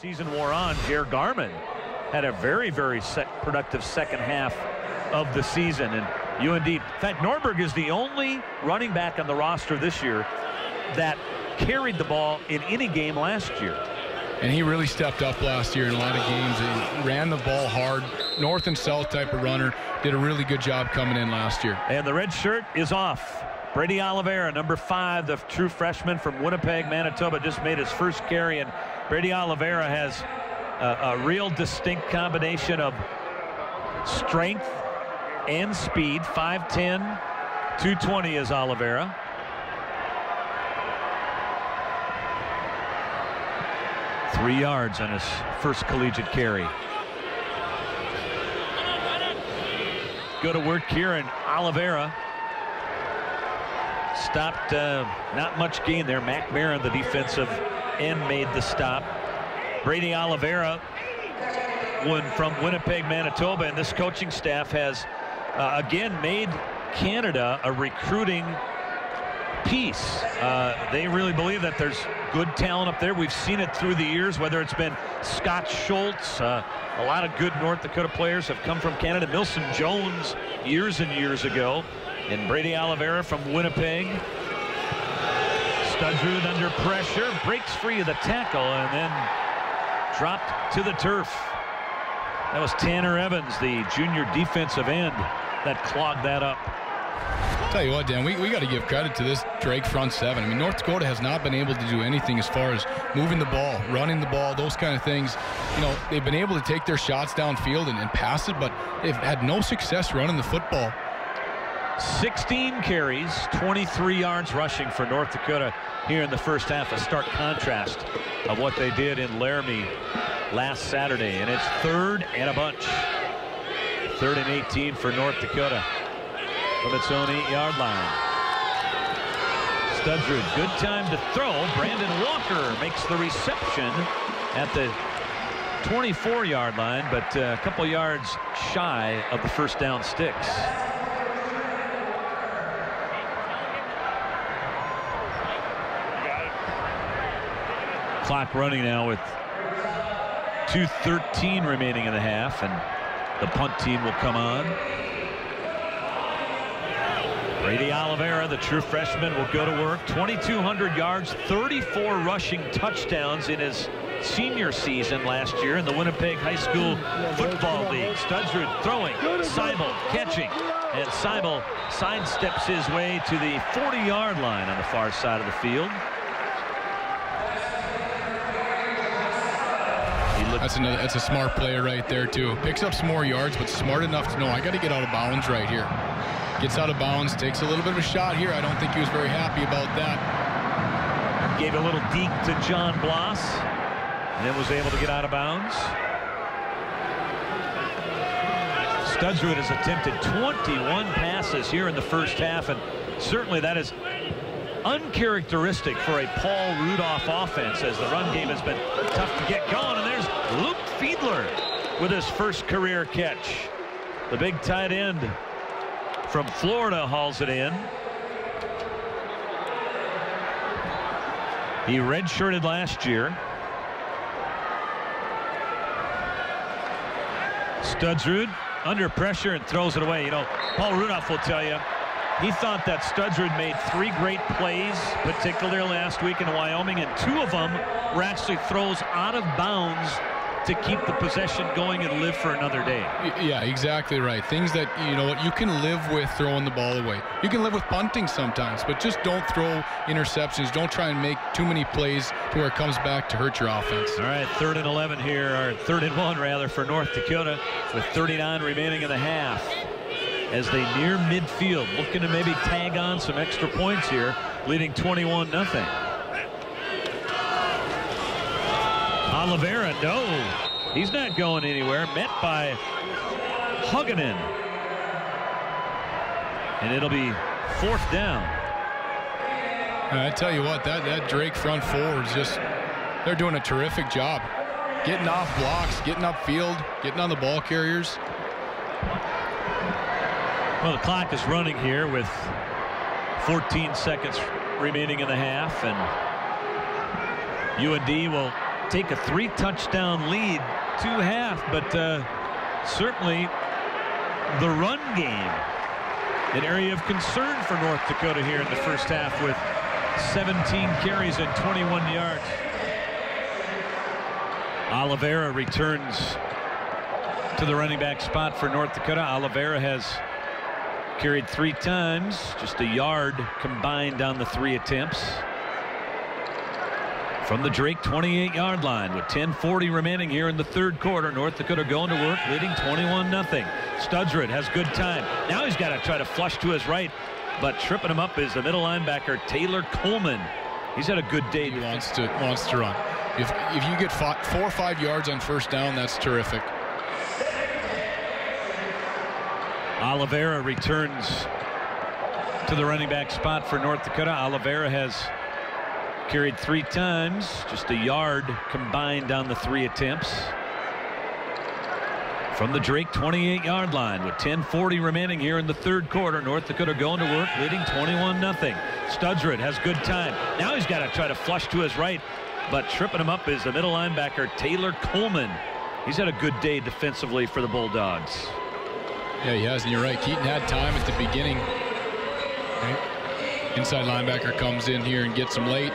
season wore on, Jer Garman had a very, very productive second half of the season. And UND, in fact, Norberg is the only running back on the roster this year that carried the ball in any game last year. And he really stepped up last year in a lot of games. He ran the ball hard, north and south type of runner. Did a really good job coming in last year. And the red shirt is off. Brady Oliveira, number five, the true freshman from Winnipeg, Manitoba, just made his first carry. And Brady Oliveira has a, a real distinct combination of strength and speed. 5'10", 220 is Oliveira. Three yards on his first collegiate carry. Go to work here, and Oliveira stopped uh, not much gain there. Mac Marin, the defensive end, made the stop. Brady Oliveira from Winnipeg, Manitoba, and this coaching staff has uh, again made Canada a recruiting piece. Uh, they really believe that there's good talent up there. We've seen it through the years, whether it's been Scott Schultz, uh, a lot of good North Dakota players have come from Canada. Milson Jones years and years ago. And Brady Oliveira from Winnipeg. Studsrud under pressure, breaks free of the tackle, and then dropped to the turf. That was Tanner Evans, the junior defensive end, that clogged that up. Tell you what, Dan, we, we got to give credit to this Drake front seven. I mean, North Dakota has not been able to do anything as far as moving the ball, running the ball, those kind of things. You know, they've been able to take their shots downfield and, and pass it, but they've had no success running the football. 16 carries, 23 yards rushing for North Dakota here in the first half. A stark contrast of what they did in Laramie last Saturday. And it's third and a bunch. Third and 18 for North Dakota from its own eight-yard line. Studsrud, good time to throw. Brandon Walker makes the reception at the 24-yard line, but uh, a couple yards shy of the first down sticks. Clock running now with 2.13 remaining in the half, and the punt team will come on. Brady Oliveira, the true freshman, will go to work. 2,200 yards, 34 rushing touchdowns in his senior season last year in the Winnipeg High School Football League. Studsrud throwing, Seibel catching, and Seibel sidesteps his way to the 40-yard line on the far side of the field. That's another. That's a smart player right there too. Picks up some more yards, but smart enough to know I got to get out of bounds right here. Gets out of bounds, takes a little bit of a shot here. I don't think he was very happy about that. Gave a little deke to John Bloss, and then was able to get out of bounds. Studsrud has attempted 21 passes here in the first half, and certainly that is uncharacteristic for a Paul Rudolph offense as the run game has been tough to get going. And there's Luke Fiedler with his first career catch. The big tight end from Florida hauls it in. He redshirted last year. Studsrud under pressure and throws it away. You know, Paul Rudolph will tell you he thought that Studsrud made three great plays, particularly last week in Wyoming, and two of them were actually throws out of bounds to keep the possession going and live for another day. Yeah, exactly right. Things that, you know what, you can live with throwing the ball away. You can live with punting sometimes, but just don't throw interceptions. Don't try and make too many plays to where it comes back to hurt your offense. All right, third and 11 here, or third and one, rather, for North Dakota with 39 remaining in the half as they near midfield, looking to maybe tag on some extra points here, leading 21 nothing. Oliveira, no, he's not going anywhere. Met by Hugginen. And it'll be fourth down. Uh, I tell you what, that, that Drake front four is just, they're doing a terrific job. Getting off blocks, getting upfield, getting on the ball carriers. Well, the clock is running here with 14 seconds remaining in the half, and UND will take a three touchdown lead to half, but uh, certainly the run game an area of concern for North Dakota here in the first half with 17 carries and 21 yards. Oliveira returns to the running back spot for North Dakota. Oliveira has carried three times, just a yard combined on the three attempts. From the Drake 28 yard line with 10:40 remaining here in the third quarter. North Dakota going to work, leading 21 0 Studsrud has good time. Now he's got to try to flush to his right, but tripping him up is the middle linebacker Taylor Coleman. He's had a good day. He wants to wants to run. If if you get five, four or five yards on first down, that's terrific. Oliveira returns to the running back spot for North Dakota. Oliveira has carried three times, just a yard combined on the three attempts. From the Drake 28 yard line with 10:40 remaining here in the third quarter. North Dakota going to work, leading 21 0 Studsrud has good time. Now he's got to try to flush to his right, but tripping him up is the middle linebacker Taylor Coleman. He's had a good day defensively for the Bulldogs. Yeah, he has, and you're right. Keaton had time at the beginning. Right. Inside linebacker comes in here and gets him late.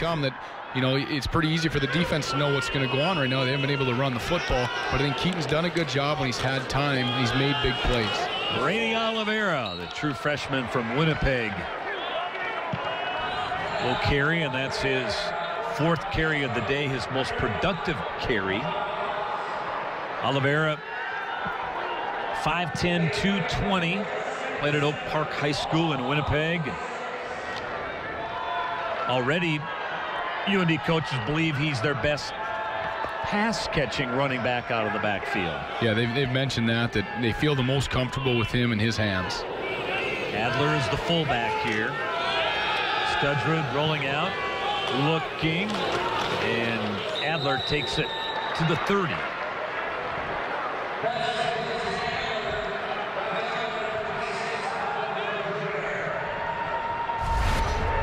Come that, you know, it's pretty easy for the defense to know what's going to go on right now. They haven't been able to run the football, but I think Keaton's done a good job when he's had time. He's made big plays. Brady Oliveira, the true freshman from Winnipeg, will carry, and that's his fourth carry of the day, his most productive carry. Oliveira, 5'10", 220, played at Oak Park High School in Winnipeg. Already, UND coaches believe he's their best pass catching running back out of the backfield. Yeah, they've, they've mentioned that, that they feel the most comfortable with him in his hands. Adler is the fullback here. Studsrud rolling out looking, and Adler takes it to the 30.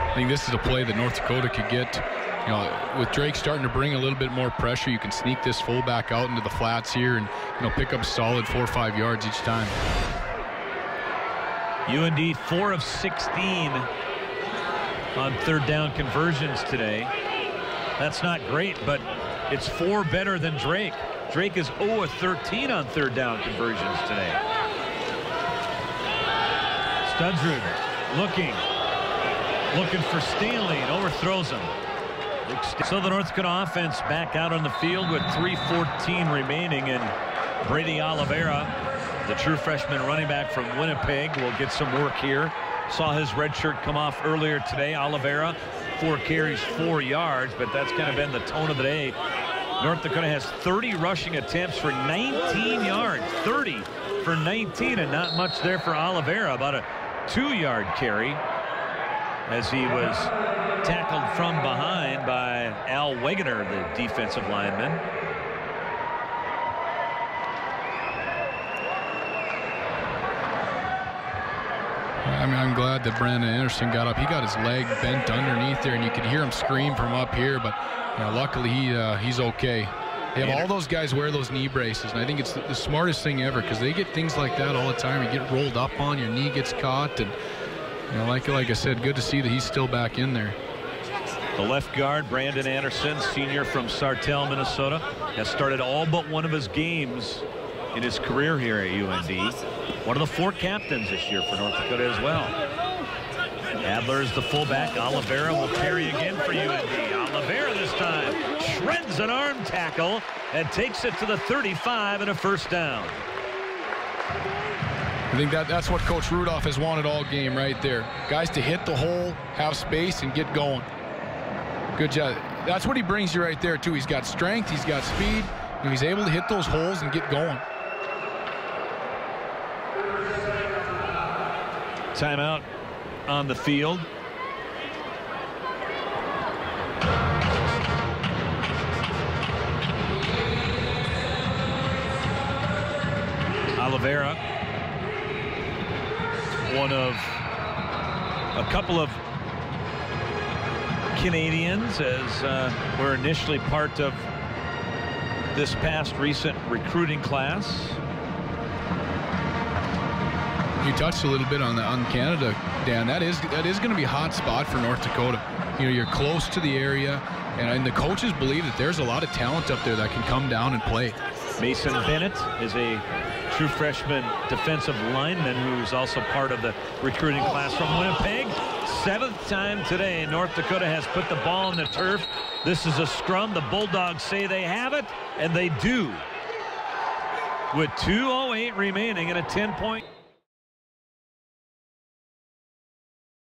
I think this is a play that North Dakota could get. You know, with Drake starting to bring a little bit more pressure, you can sneak this fullback out into the flats here and you know pick up solid four or five yards each time. UND four of 16 on third down conversions today. That's not great, but it's four better than Drake. Drake is 0 of 13 on third down conversions today. Studsrud looking, looking for Stanley and overthrows him. So the North Dakota offense back out on the field with 3.14 remaining and Brady Oliveira, the true freshman running back from Winnipeg, will get some work here. Saw his red shirt come off earlier today. Oliveira, four carries, four yards, but that's kind of been the tone of the day. North Dakota has 30 rushing attempts for 19 yards. 30 for 19, and not much there for Oliveira. About a two-yard carry as he was tackled from behind by Al Wegener, the defensive lineman. I mean, I'm glad that Brandon Anderson got up. He got his leg bent underneath there, and you could hear him scream from up here. But you know, luckily, he uh, he's okay. They have all those guys wear those knee braces, and I think it's the, the smartest thing ever because they get things like that all the time. You get rolled up on, your knee gets caught, and you know, like like I said, good to see that he's still back in there. The left guard, Brandon Anderson, senior from Sartell, Minnesota, has started all but one of his games in his career here at UND. One of the four captains this year for North Dakota as well. Adler is the fullback. Oliveira will carry again for UND. Oliveira this time shreds an arm tackle and takes it to the 35 and a first down. I think that that's what Coach Rudolph has wanted all game right there. Guys to hit the hole, have space, and get going. Good job. That's what he brings you right there, too. He's got strength, he's got speed, and he's able to hit those holes and get going. Timeout on the field. Oliveira, one of a couple of Canadians as uh, were initially part of this past recent recruiting class. You touched a little bit on the, on Canada, Dan. That is that is going to be a hot spot for North Dakota. You know, you're close to the area, and, and the coaches believe that there's a lot of talent up there that can come down and play. Mason Bennett is a true freshman defensive lineman who's also part of the recruiting class from Winnipeg. Seventh time today, North Dakota has put the ball on the turf. This is a scrum. The Bulldogs say they have it, and they do. With 2.08 remaining in a 10-point...